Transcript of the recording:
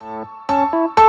Música